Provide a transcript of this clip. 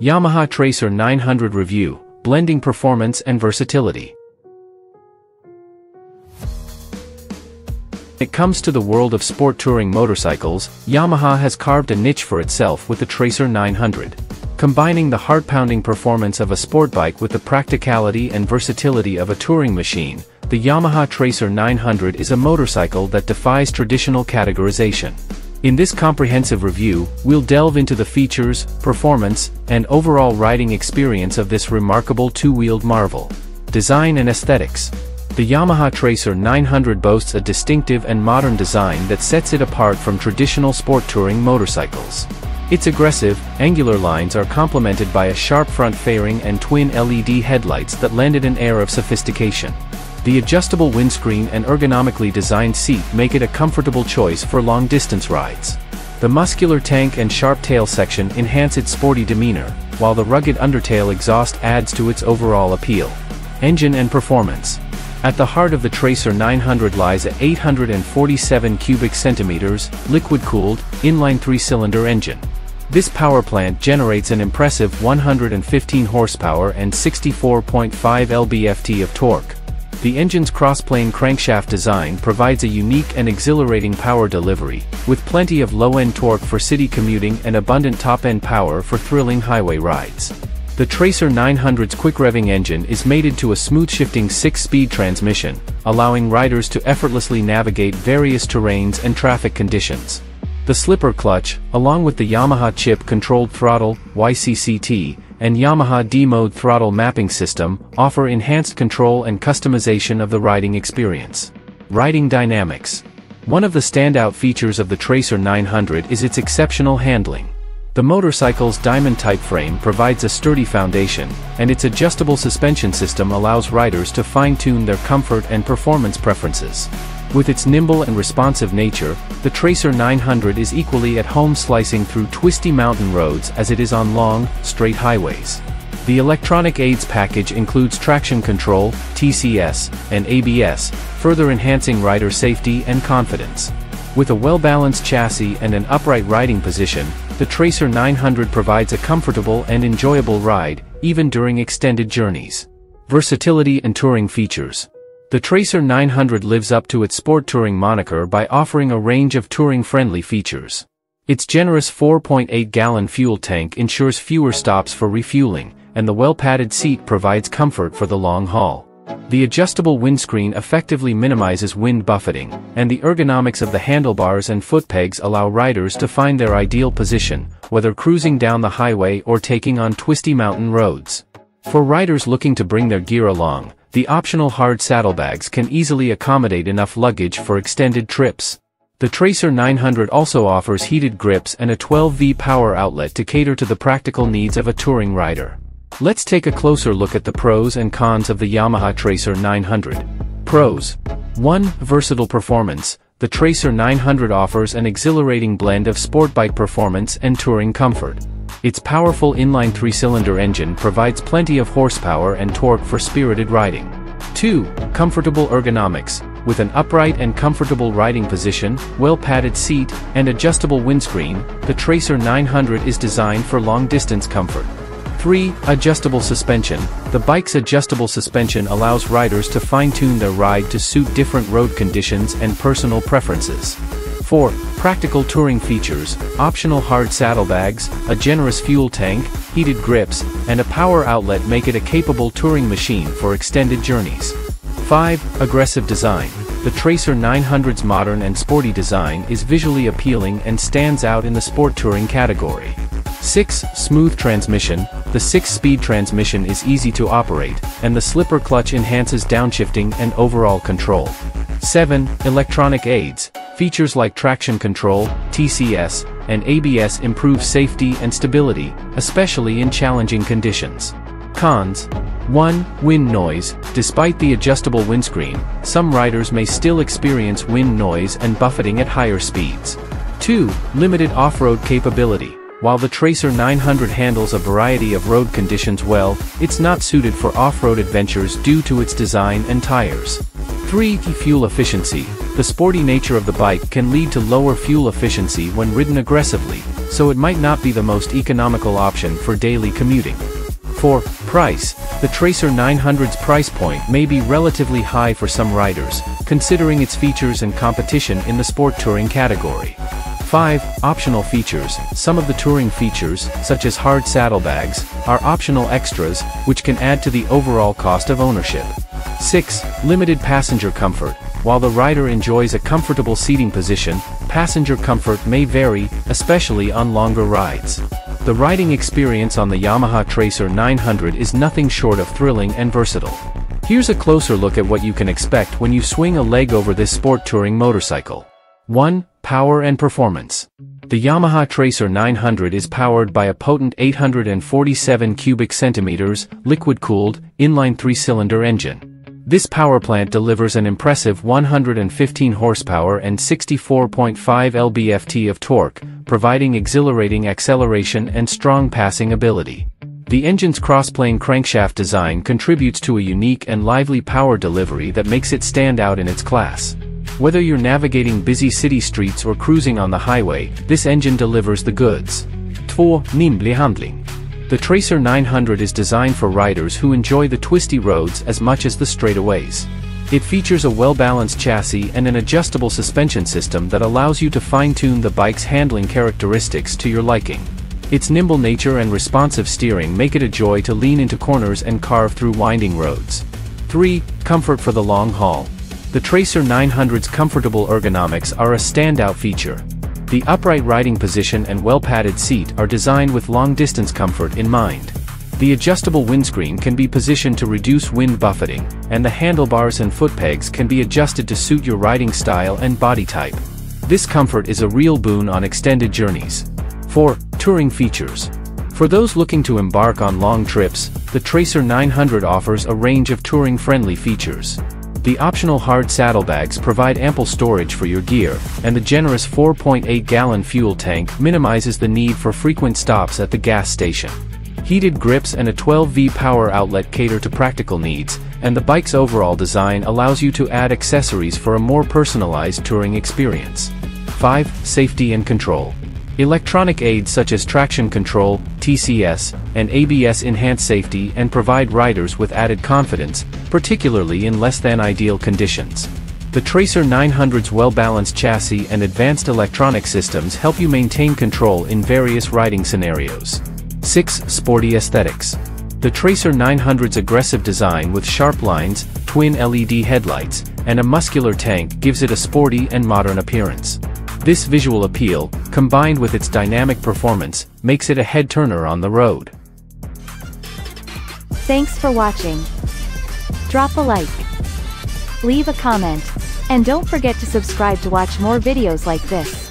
Yamaha Tracer 900 Review, Blending Performance and Versatility. When it comes to the world of sport touring motorcycles, Yamaha has carved a niche for itself with the Tracer 900. Combining the heart-pounding performance of a sport bike with the practicality and versatility of a touring machine, the Yamaha Tracer 900 is a motorcycle that defies traditional categorization. In this comprehensive review, we'll delve into the features, performance, and overall riding experience of this remarkable two-wheeled marvel. Design and Aesthetics The Yamaha Tracer 900 boasts a distinctive and modern design that sets it apart from traditional sport touring motorcycles. Its aggressive, angular lines are complemented by a sharp front fairing and twin LED headlights that lend it an air of sophistication. The adjustable windscreen and ergonomically designed seat make it a comfortable choice for long-distance rides. The muscular tank and sharp tail section enhance its sporty demeanor, while the rugged undertail exhaust adds to its overall appeal. Engine and Performance At the heart of the Tracer 900 lies a 847 cubic centimeters, liquid-cooled, inline three-cylinder engine. This power plant generates an impressive 115 horsepower and 64.5 lb-ft of torque, the engine's crossplane crankshaft design provides a unique and exhilarating power delivery, with plenty of low-end torque for city commuting and abundant top-end power for thrilling highway rides. The Tracer 900's quick-revving engine is mated to a smooth-shifting 6-speed transmission, allowing riders to effortlessly navigate various terrains and traffic conditions. The slipper clutch, along with the Yamaha chip-controlled throttle, YCCT, and Yamaha D-Mode throttle mapping system offer enhanced control and customization of the riding experience. Riding Dynamics One of the standout features of the Tracer 900 is its exceptional handling. The motorcycle's diamond-type frame provides a sturdy foundation, and its adjustable suspension system allows riders to fine-tune their comfort and performance preferences. With its nimble and responsive nature, the Tracer 900 is equally at home slicing through twisty mountain roads as it is on long, straight highways. The electronic aids package includes traction control, TCS, and ABS, further enhancing rider safety and confidence. With a well-balanced chassis and an upright riding position, the Tracer 900 provides a comfortable and enjoyable ride, even during extended journeys. Versatility and touring features. The Tracer 900 lives up to its sport touring moniker by offering a range of touring-friendly features. Its generous 4.8-gallon fuel tank ensures fewer stops for refueling, and the well-padded seat provides comfort for the long haul. The adjustable windscreen effectively minimizes wind buffeting, and the ergonomics of the handlebars and foot pegs allow riders to find their ideal position, whether cruising down the highway or taking on twisty mountain roads. For riders looking to bring their gear along, the optional hard saddlebags can easily accommodate enough luggage for extended trips. The Tracer 900 also offers heated grips and a 12V power outlet to cater to the practical needs of a touring rider. Let's take a closer look at the pros and cons of the Yamaha Tracer 900. Pros. 1. Versatile performance. The Tracer 900 offers an exhilarating blend of sport bike performance and touring comfort. Its powerful inline three-cylinder engine provides plenty of horsepower and torque for spirited riding. 2. Comfortable ergonomics. With an upright and comfortable riding position, well-padded seat, and adjustable windscreen, the Tracer 900 is designed for long-distance comfort. 3. Adjustable suspension. The bike's adjustable suspension allows riders to fine-tune their ride to suit different road conditions and personal preferences. 4. Practical touring features, optional hard saddlebags, a generous fuel tank, heated grips, and a power outlet make it a capable touring machine for extended journeys. 5. Aggressive design. The Tracer 900's modern and sporty design is visually appealing and stands out in the sport touring category. 6. Smooth transmission. The 6-speed transmission is easy to operate, and the slipper clutch enhances downshifting and overall control. 7. Electronic aids. Features like traction control, TCS, and ABS improve safety and stability, especially in challenging conditions. Cons. 1. Wind noise. Despite the adjustable windscreen, some riders may still experience wind noise and buffeting at higher speeds. 2. Limited off-road capability. While the Tracer 900 handles a variety of road conditions well, it's not suited for off-road adventures due to its design and tires. 3. Fuel efficiency. The sporty nature of the bike can lead to lower fuel efficiency when ridden aggressively, so it might not be the most economical option for daily commuting. For price, the Tracer 900's price point may be relatively high for some riders, considering its features and competition in the sport touring category. 5. Optional features. Some of the touring features, such as hard saddlebags, are optional extras, which can add to the overall cost of ownership. 6. Limited passenger comfort. While the rider enjoys a comfortable seating position, passenger comfort may vary, especially on longer rides. The riding experience on the Yamaha Tracer 900 is nothing short of thrilling and versatile. Here's a closer look at what you can expect when you swing a leg over this sport touring motorcycle. 1. Power and Performance The Yamaha Tracer 900 is powered by a potent 847 cubic centimeters, liquid-cooled, inline three-cylinder engine. This power plant delivers an impressive 115 horsepower and 64.5 lb-ft of torque, providing exhilarating acceleration and strong passing ability. The engine's crossplane crankshaft design contributes to a unique and lively power delivery that makes it stand out in its class. Whether you're navigating busy city streets or cruising on the highway, this engine delivers the goods. 2. Nimble handling. The Tracer 900 is designed for riders who enjoy the twisty roads as much as the straightaways. It features a well-balanced chassis and an adjustable suspension system that allows you to fine-tune the bike's handling characteristics to your liking. Its nimble nature and responsive steering make it a joy to lean into corners and carve through winding roads. 3. Comfort for the long haul. The Tracer 900's comfortable ergonomics are a standout feature. The upright riding position and well-padded seat are designed with long-distance comfort in mind. The adjustable windscreen can be positioned to reduce wind buffeting, and the handlebars and foot pegs can be adjusted to suit your riding style and body type. This comfort is a real boon on extended journeys. 4. Touring features. For those looking to embark on long trips, the Tracer 900 offers a range of touring-friendly features. The optional hard saddlebags provide ample storage for your gear, and the generous 4.8-gallon fuel tank minimizes the need for frequent stops at the gas station. Heated grips and a 12V power outlet cater to practical needs, and the bike's overall design allows you to add accessories for a more personalized touring experience. 5. Safety and Control Electronic aids such as traction control, TCS, and ABS enhance safety and provide riders with added confidence, particularly in less than ideal conditions. The Tracer 900's well-balanced chassis and advanced electronic systems help you maintain control in various riding scenarios. 6. Sporty Aesthetics The Tracer 900's aggressive design with sharp lines, twin LED headlights, and a muscular tank gives it a sporty and modern appearance. This visual appeal, combined with its dynamic performance, makes it a head-turner on the road. Thanks for watching. Drop a like. Leave a comment. And don't forget to subscribe to watch more videos like this.